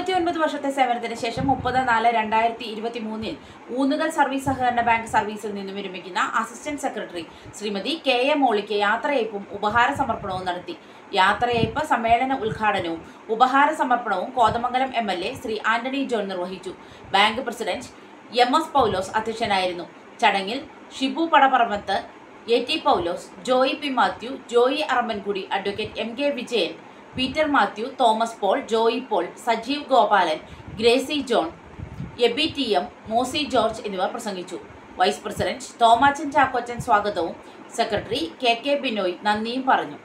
പത്തൊൻപത് വർഷത്തെ സേവനത്തിന് ശേഷം മുപ്പത് നാല് രണ്ടായിരത്തി ഇരുപത്തി മൂന്നിൽ ഊന്നുകൽ സർവീസ് സഹകരണ ബാങ്ക് സർവീസിൽ നിന്നും വിരമിക്കുന്ന assistant secretary Shrimati K A മോളിക്ക് യാത്രയയപ്പും ഉപഹാര സമർപ്പണവും നടത്തി. യാത്രയയപ്പ് സമ്മേളന ഉദ്ഘാടനവും ഉപഹാര സമർപ്പണവും Kothamangalam M L A Shri Antony John നിർവഹിച്ചു. Bank president M S Paulose അധ്യക്ഷനായിരുന്നു. ചടങ്ങിൽ Shibu Padaparambath A T Paulose Joy P Mathew Joy Arambankudi advocate M K Vijayan Peter Mathew Thomas Paul Joy Paul Sajeev Gopalan Gracy John Eby T M Mosy George എന്നിവർ പ്രസംഗിച്ചു. Vice president Thomachan Chackochan സ്വാഗതവും secretary K K Binoy നന്ദിയും പറഞ്ഞു.